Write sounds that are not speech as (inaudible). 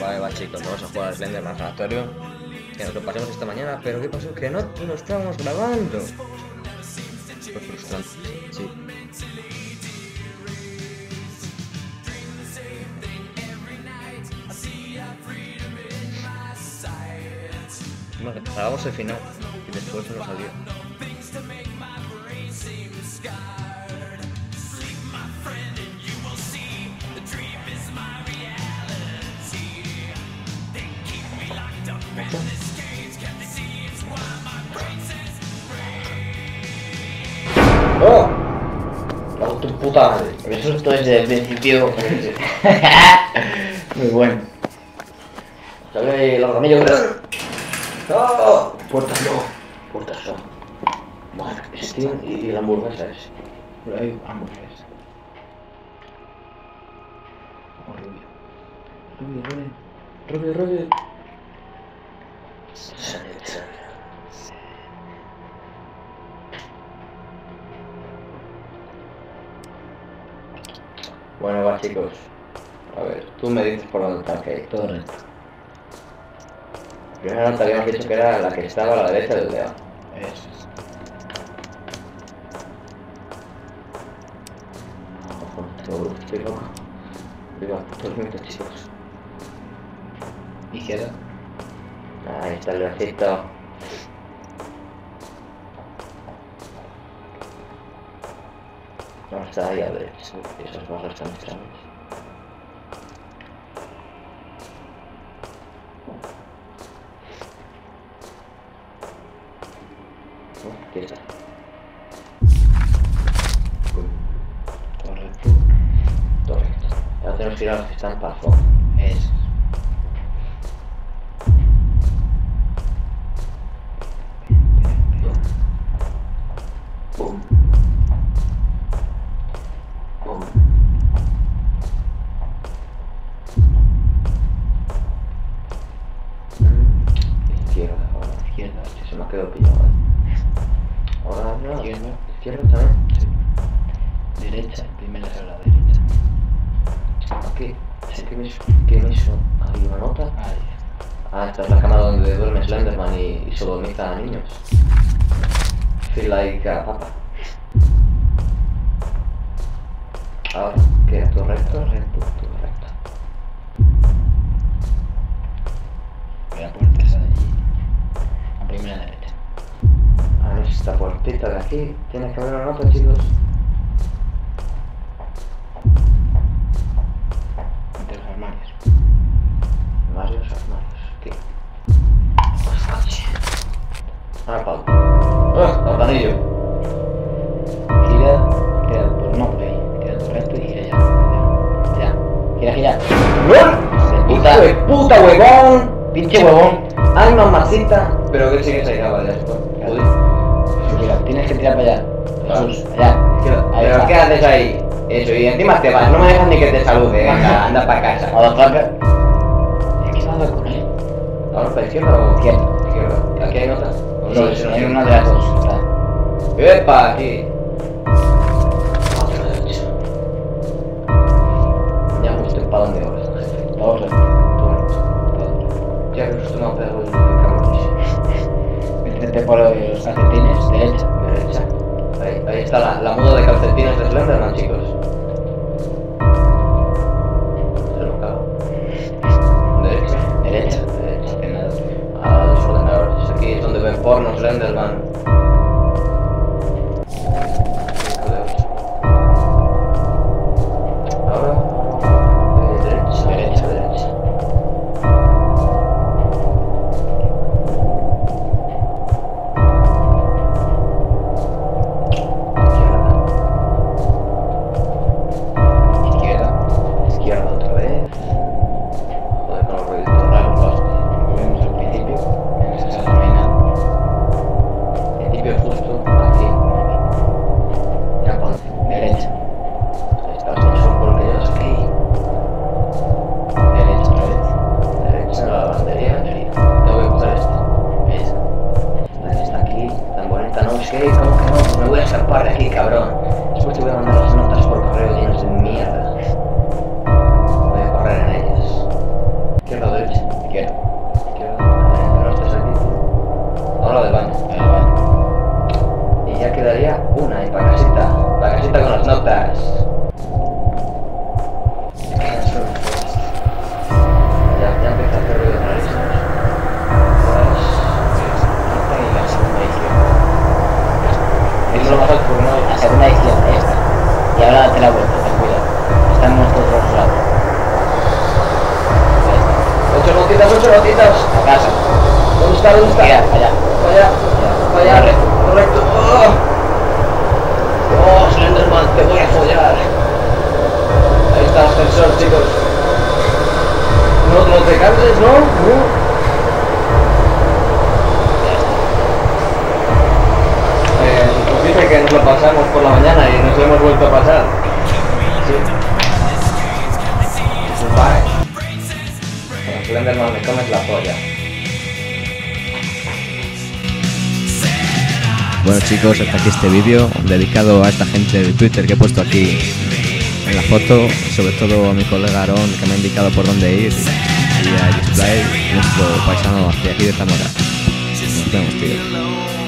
Vale, va chicos, vamos a jugar al Slenderman Sanatorio. Que nos lo pasemos esta mañana, pero ¿qué pasó? Que no lo estábamos grabando. Fue frustrante, sí. Vale, grabamos el final y después no salió. Puta madre! Eso esto desde el principio. (laughs) Muy bueno. Sale el organillo. ¡Oh! Puertas no. Puertas no. Madre, Steam y la hamburguesa es. Pero hay hamburguesas. O rubio. Rubio, rubio. Rubio, rubio. Bueno, va chicos. A ver, tú me dices por dónde está que Todo recto. Primero no te habíamos dicho que era la que estaba a la derecha del león. Eso es. Ojo, tengo- estoy loco. Viva, dos minutos chicos. Izquierda. Ahí está el bracito. Vamos ahí a ver, esas barras están. Oh, está. Correcto. Correcto. Ahora tenemos que a que están para abajo. Eso. Izquierda. También. Sí. Derecha. Primero a la derecha. Sí, ¿qué me? ¿Qué me hizo? ¿Hay una nota? Ahí. Ah, esta es la cama donde duerme Slenderman y, y sodomiza a niños. Feel like a papa. Ahora, ¿qué? ¿Todo recto? Recto, todo recto. Esta puertita de aquí. Tienes que ver una nota, chicos. Entre los armarios. Varios armarios. Aquí. Ah, Pablo. ¡Ah! Platanillo. Gira. Gira por no por ahí. Gira todo recto y gira ya. Ya. Gira, gira. ¡No! Puta. ¡Hijo de puta, huevón! Pinche huevón. ¡Ay, mamacita! Pero que sigues ahí, vale, esto. Uy. Mira, tienes que tirar para allá. Jesús, allá. Ahí pero está. ¿qué haces ahí? Eso, y encima te vas, no me dejas ni que te salude, anda, anda para casa. A la placa. Es que nada con él. ¿Ahora para izquierda o Izquierda. izquierda? ¿Aquí hay notas? ¿O no? Sí, Eso no hay una de las dos. ¡Epa! Aquí. Otra. Ya hemos visto para dónde ahora. Todo recto. Todo. Ya que justo me ha pegado el cabrón. Métete por los calcetines. Derecha. La, la muda de calcetines de Slenderman, chicos. Pelotitas. A casa. ¿Dónde está? ¿Dónde está? Allá, allá. Vaya, vaya, Correcto. correcto. Oh, oh Slenderman, te voy a follar. Ahí está el ascensor, chicos. No, te canses, ¿no? No. Eh, pues dice que nos lo pasamos por la mañana y nos lo hemos vuelto a pasar. Slenderman, me comes la polla. Bueno chicos, hasta aquí este vídeo dedicado a esta gente de Twitter que he puesto aquí en la foto, sobre todo a mi colega Aaron que me ha indicado por dónde ir y a Display, nuestro paisano de aquí de Zamora. Nos vemos tío.